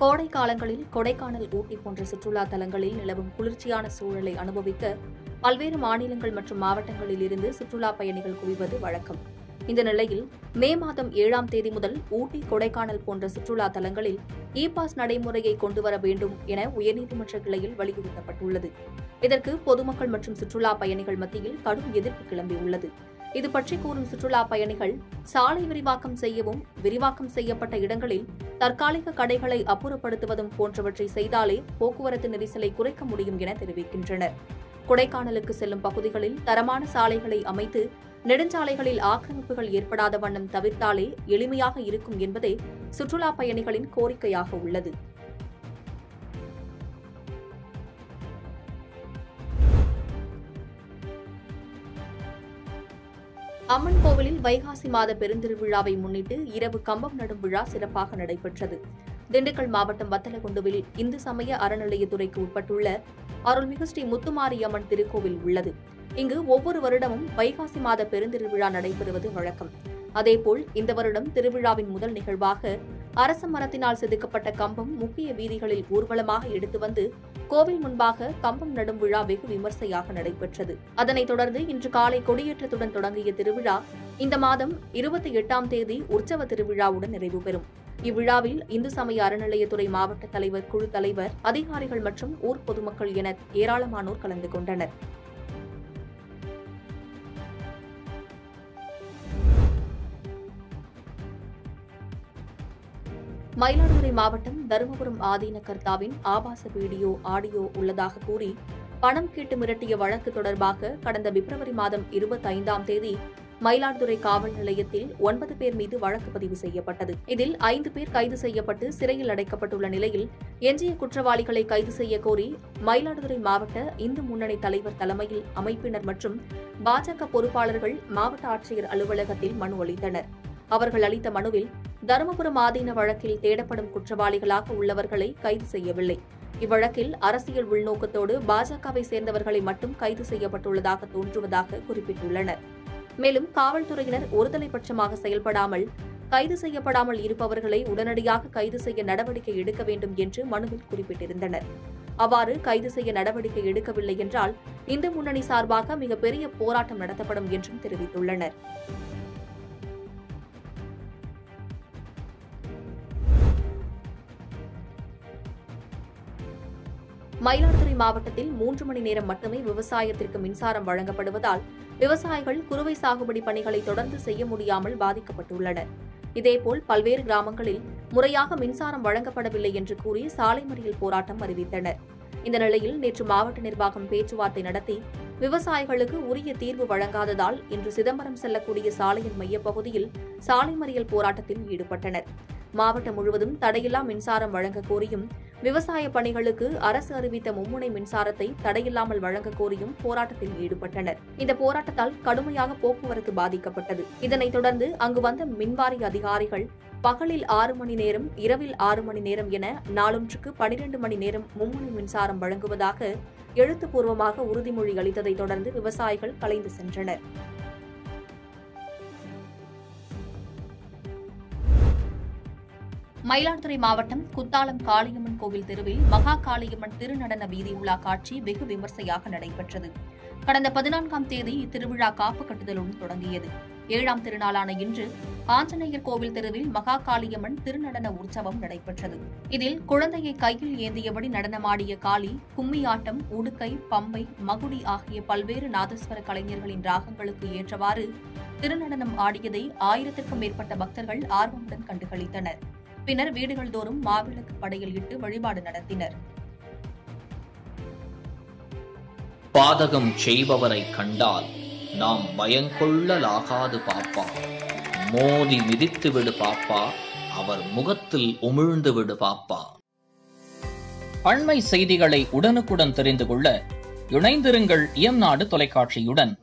கோடை காலங்களில் கொடைக்கானல் ஊட்டி போன்ற சுற்றுலா தலங்களில் நிலவும் குளிர்ச்சியான சூழலை அனுபவிக்க பல்வேறு மாநிலங்கள் மற்றும் மாவட்டங்களில் இருந்து சுற்றுலா பயணிகள் குவிவது வழக்கம். இந்த நிலையில் மே மாதம் ஏழாம் தேதி முதல் ஊட்டி கொடைக்கானல் போன்ற சுற்றுலா தலங்களில் இ பாஸ் நடைமுறையை கொண்டுவர வேண்டும் என உயர்நீதிமன்ற கிளையில் வலியுறுத்தப்பட்டுள்ளது. இதற்கு பொதுமக்கள் மற்றும் சுற்றுலா பயணிகள் மத்தியில் கடும் எதிர்ப்பு கிளம்பியுள்ளது. இது பற்றி கூறும் சுற்றுலா பயணிகள் சாலை விரிவாக்கம் செய்யவும் விரிவாக்கம் செய்யப்பட்ட இடங்களில் தற்காலிக கடைகளை அப்புறப்படுத்துவதும் போன்றவற்றை செய்தாலே போக்குவரத்து நெரிசலை குறைக்க முடியும் என தெரிவிக்கின்றனர். கொடைக்கானலுக்கு செல்லும் பகுதிகளில் தரமான சாலைகளை அமைத்து நெடுஞ்சாலைகளில் ஆக்கிரமிப்புகள் ஏற்படாத வண்ணம் தவிர்த்தாலே எளிமையாக இருக்கும் என்பதே சுற்றுலா பயணிகளின் கோரிக்கையாக உள்ளது. அம்மன் கோவிலில் வைகாசி மாத பெருந்திருவிழாவை முன்னிட்டு இரவு கம்பம் நடும் விழா சிறப்பாக நடைபெற்றது. திண்டுக்கல் மாவட்டம் வத்தலகுண்டுவில் இந்து சமய அறநிலையத்துறைக்கு உட்பட்டுள்ள அருள்மிகு ஸ்ரீ முத்துமாரியம்மன் திருக்கோவில் உள்ளது. இங்கு ஒவ்வொரு வருடமும் வைகாசி மாத பெருந்திருவிழா நடைபெறுவது வழக்கம். அதேபோல் இந்த வருடம் திருவிழாவின் முதல் நிகழ்வாக அரச மரத்தினால் செதுக்கப்பட்ட கம்பம் முக்கிய வீதிகளில் ஊர்வலமாக எடுத்து வந்து கோவில் முன்பாக கம்பம் நடும் விழா வெகு விமர்சையாக நடைபெற்றது. அதனைத் தொடர்ந்து இன்று காலை கொடியேற்றத்துடன் தொடங்கிய திருவிழா இந்த மாதம் இருபத்தி எட்டாம் தேதி உற்சவ திருவிழாவுடன் நிறைவு பெறும். இவ்விழாவில் இந்து சமய அறநிலையத்துறை மாவட்ட தலைவர் குழு தலைவர் அதிகாரிகள் மற்றும் ஊர் பொதுமக்கள் என ஏராளமானோர் கலந்து கொண்டனர். மயிலாடுதுறை மாவட்டம் தருமபுரம் ஆதீன கர்த்தாவின் ஆபாச வீடியோ ஆடியோ உள்ளதாக கூறி பணம் கேட்டு மிரட்டிய வழக்கு தொடர்பாக கடந்த பிப்ரவரி மாதம் இருபத்தி ஐந்தாம் தேதி மயிலாடுதுறை காவல் நிலையத்தில் ஒன்பது பேர் மீது வழக்கு பதிவு செய்யப்பட்டது. இதில் ஐந்து பேர் கைது செய்யப்பட்டு சிறையில் அடைக்கப்பட்டுள்ள நிலையில் எஞ்சிய குற்றவாளிகளை கைது செய்ய கோரி மயிலாடுதுறை மாவட்ட இந்து முன்னணி தலைவர் தலைமையில் அமைப்பினர் மற்றும் பாஜக பொறுப்பாளர்கள் மாவட்ட ஆட்சியர் அலுவலகத்தில் மனு அளித்தனர். அவர்கள் அளித்த மனுவில் தருமபுரம் ஆதீன வழக்கில் தேடப்படும் குற்றவாளிகளாக உள்ளவர்களை கைது செய்யவில்லை. இவ்வழக்கில் அரசியல் உள்நோக்கத்தோடு பாஜகவை சேர்ந்தவர்களை மட்டும் கைது செய்யப்பட்டுள்ளதாக தோன்றுவதாக குறிப்பிட்டுள்ளனர். மேலும் காவல்துறையினர் ஒருதலை பட்சமாக செயல்படாமல் கைது செய்யப்படாமல் இருப்பவர்களை உடனடியாக கைது செய்ய நடவடிக்கை எடுக்க வேண்டும் என்று மனுவில் குறிப்பிட்டிருந்தனர். அவ்வாறு கைது செய்ய நடவடிக்கை எடுக்கவில்லை என்றால் இந்து முன்னணி சார்பாக மிகப்பெரிய போராட்டம் நடத்தப்படும் என்றும் தெரிவித்துள்ளனர். மயிலாடுதுறை மாவட்டத்தில் மூன்று மணி நேரம் மட்டுமே விவசாயத்திற்கு மின்சாரம் வழங்கப்படுவதால் விவசாயிகள் குறுவை சாகுபடி பணிகளை தொடர்ந்து செய்ய முடியாமல் பாதிக்கப்பட்டுள்ளனர். இதேபோல் பல்வேறு கிராமங்களில் முறையாக மின்சாரம் வழங்கப்படவில்லை என்று கூறி சாலை மறியல் போராட்டம் அறிவித்தனர். இந்த நிலையில் நேற்று மாவட்ட நிர்வாகம் பேச்சுவார்த்தை நடத்தி விவசாயிகளுக்கு உரிய தீர்வு வழங்காததால் இன்று சிதம்பரம் செல்லக்கூடிய சாலையின் மையப்பகுதியில் சாலை மறியல் போராட்டத்தில் ஈடுபட்டனர். மாவட்டம் முழுவதும் தடையில்லா மின்சாரம் வழங்க கோரியும் விவசாய பணிகளுக்கு அரசு அறிவித்த மும்முனை மின்சாரத்தை தடையில்லாமல் வழங்க கோரியும் போராட்டத்தில் ஈடுபட்டனர். இந்த போராட்டத்தால் கடுமையாக போக்குவரத்து பாதிக்கப்பட்டது. இதனைத் தொடர்ந்து அங்கு வந்த மின்வாரிய அதிகாரிகள் பகலில் ஆறு மணி நேரம் இரவில் ஆறு மணி நேரம் என நாளொன்றுக்கு பனிரெண்டு மணி நேரம் மும்முனை மின்சாரம் வழங்குவதாக எழுத்துப்பூர்வமாக உறுதிமொழி அளித்ததைத் தொடர்ந்து விவசாயிகள் கலைந்து சென்றனர். மயிலாடுதுறை மாவட்டம் குத்தாலம் காளியம்மன் கோவில் தெருவில் மகா காளியம்மன் திருநடன வீதி உலா காட்சி வெகு விமர்சையாக நடைபெற்றது. கடந்த பதினான்காம் தேதி இத்திருவிழா காப்பு கட்டுதலுடன் தொடங்கியது. ஏழாம் திருநாளான இன்று ஆஞ்சநேயர் கோவில் தெருவில் மகா காளியம்மன் திருநடன உற்சவம் நடைபெற்றது. இதில் குழந்தையை கையில் ஏந்தியபடி நடனமாடிய காளி கும்மியாட்டம் உடுக்கை பம்பை மகுடி ஆகிய பல்வேறு நாதஸ்வர கலைஞர்களின் ராகங்களுக்கு ஏற்றவாறு திருநடனம் ஆடியதை ஆயிரத்திற்கும் மேற்பட்ட பக்தர்கள் ஆர்வமுடன் கண்டுகளித்தனர். பின்னர் வீடுகள் தோறும் மாவிளக்கு படையில் இட்டு வழிபாடு நடத்தினர். பாதகம் செய்பவரை கண்டால் நாம் பயங்கொள்ளலாகாது பாப்பா. மோதி மிதித்து விடு பாப்பா. அவர் முகத்தில் உமிழ்ந்து விடு பாப்பா. அண்மை செய்திகளை உடனுக்குடன் தெரிந்து கொள்ள இணைந்திருங்கள் இயம்நாடு தொலைக்காட்சியுடன்.